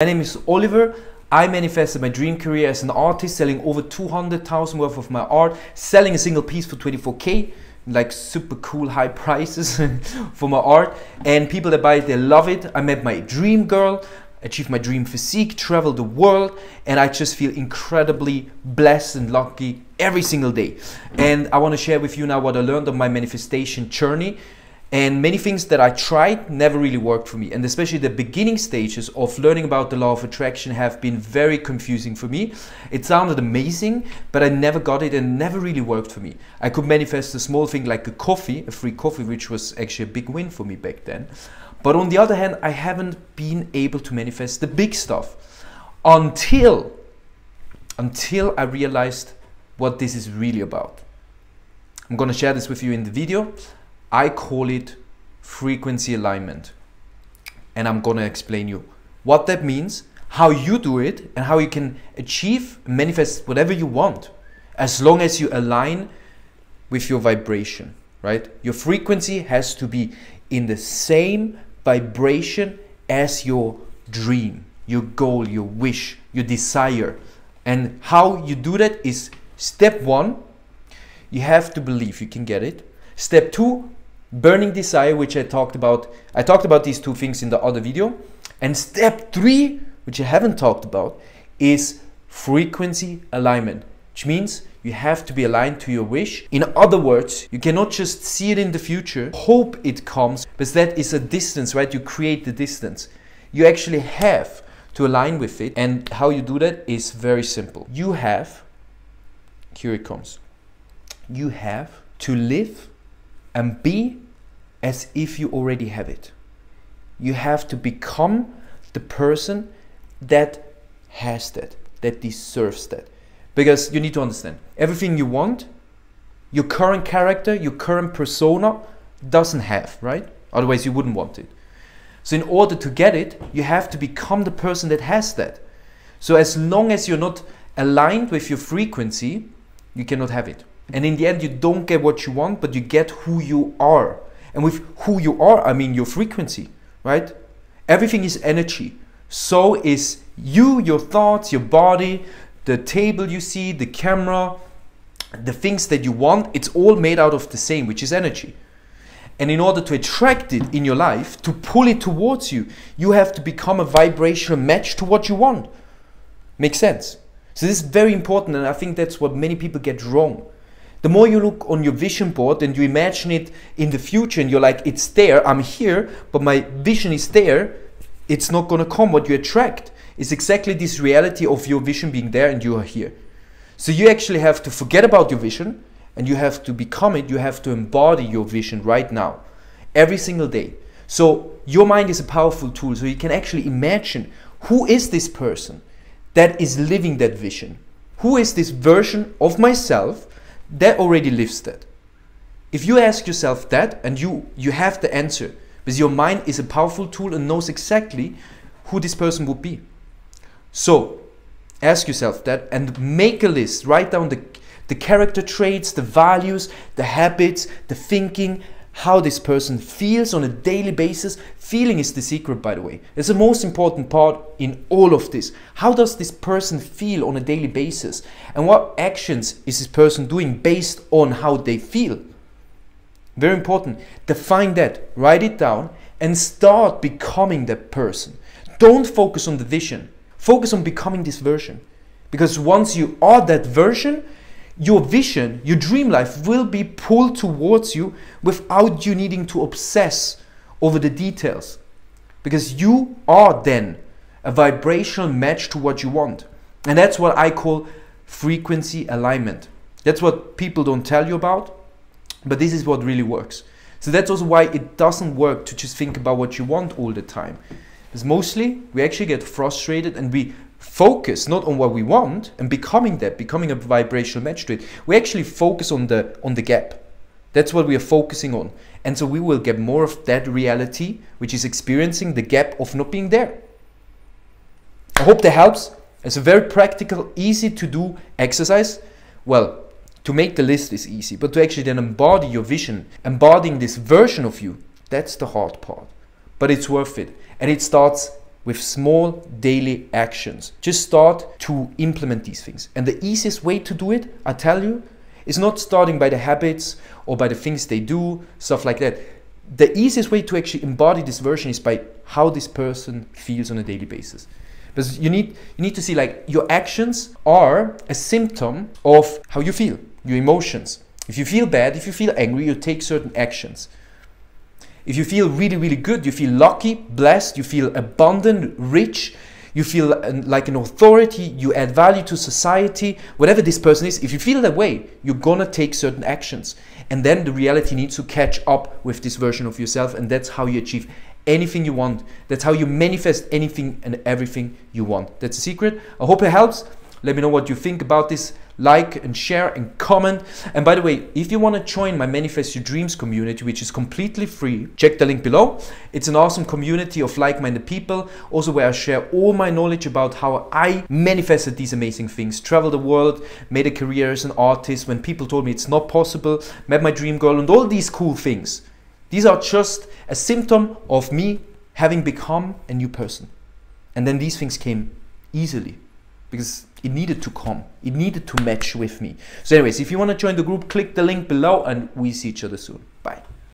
My name is Oliver. I manifested my dream career as an artist, selling over 200,000 worth of my art, selling a single piece for 24k, like super cool high prices for my art. And people that buy it, they love it. I met my dream girl, achieved my dream physique, traveled the world, and I just feel incredibly blessed and lucky every single day. And I want to share with you now what I learned on my manifestation journey and many things that I tried never really worked for me. And especially the beginning stages of learning about the law of attraction have been very confusing for me. It sounded amazing, but I never got it and never really worked for me. I could manifest a small thing like a coffee, a free coffee, which was actually a big win for me back then. But on the other hand, I haven't been able to manifest the big stuff until until I realized what this is really about. I'm going to share this with you in the video I call it frequency alignment. And I'm gonna explain you what that means, how you do it, and how you can achieve, manifest whatever you want, as long as you align with your vibration, right? Your frequency has to be in the same vibration as your dream, your goal, your wish, your desire. And how you do that is step one, you have to believe you can get it. Step two, burning desire, which I talked about. I talked about these two things in the other video. And step three, which I haven't talked about, is frequency alignment, which means you have to be aligned to your wish. In other words, you cannot just see it in the future, hope it comes, but that is a distance, right? You create the distance. You actually have to align with it. And how you do that is very simple. You have, here it comes, you have to live and be as if you already have it. You have to become the person that has that, that deserves that. Because you need to understand everything you want, your current character, your current persona doesn't have, right? Otherwise, you wouldn't want it. So, in order to get it, you have to become the person that has that. So, as long as you're not aligned with your frequency, you cannot have it. And in the end, you don't get what you want, but you get who you are. And with who you are, I mean your frequency, right? Everything is energy. So is you, your thoughts, your body, the table you see, the camera, the things that you want, it's all made out of the same, which is energy. And in order to attract it in your life, to pull it towards you, you have to become a vibrational match to what you want. Makes sense? So this is very important, and I think that's what many people get wrong. The more you look on your vision board and you imagine it in the future and you're like, it's there, I'm here, but my vision is there, it's not gonna come. What you attract is exactly this reality of your vision being there and you are here. So you actually have to forget about your vision and you have to become it, you have to embody your vision right now, every single day. So your mind is a powerful tool, so you can actually imagine who is this person that is living that vision? Who is this version of myself that already lives that. If you ask yourself that and you, you have the answer, because your mind is a powerful tool and knows exactly who this person would be. So ask yourself that and make a list, write down the, the character traits, the values, the habits, the thinking, how this person feels on a daily basis. Feeling is the secret, by the way. It's the most important part in all of this. How does this person feel on a daily basis? And what actions is this person doing based on how they feel? Very important. Define that, write it down, and start becoming that person. Don't focus on the vision, focus on becoming this version. Because once you are that version, your vision, your dream life will be pulled towards you without you needing to obsess over the details. Because you are then a vibrational match to what you want. And that's what I call frequency alignment. That's what people don't tell you about, but this is what really works. So that's also why it doesn't work to just think about what you want all the time. Because mostly we actually get frustrated and we focus not on what we want and becoming that, becoming a vibrational match to it. We actually focus on the on the gap. That's what we are focusing on. And so we will get more of that reality, which is experiencing the gap of not being there. I hope that helps. It's a very practical, easy to do exercise. Well, to make the list is easy, but to actually then embody your vision, embodying this version of you, that's the hard part. But it's worth it. And it starts with small daily actions. Just start to implement these things. And the easiest way to do it, I tell you, is not starting by the habits or by the things they do, stuff like that. The easiest way to actually embody this version is by how this person feels on a daily basis. Because you need you need to see like your actions are a symptom of how you feel, your emotions. If you feel bad, if you feel angry, you take certain actions. If you feel really, really good, you feel lucky, blessed, you feel abundant, rich, you feel like an authority, you add value to society, whatever this person is, if you feel that way, you're gonna take certain actions. And then the reality needs to catch up with this version of yourself, and that's how you achieve anything you want. That's how you manifest anything and everything you want. That's a secret. I hope it helps. Let me know what you think about this. Like and share and comment. And by the way, if you want to join my Manifest Your Dreams community, which is completely free, check the link below. It's an awesome community of like minded people, also where I share all my knowledge about how I manifested these amazing things, travel the world, made a career as an artist when people told me it's not possible, met my dream girl, and all these cool things. These are just a symptom of me having become a new person. And then these things came easily because it needed to come. It needed to match with me. So anyways, if you want to join the group, click the link below and we see each other soon. Bye.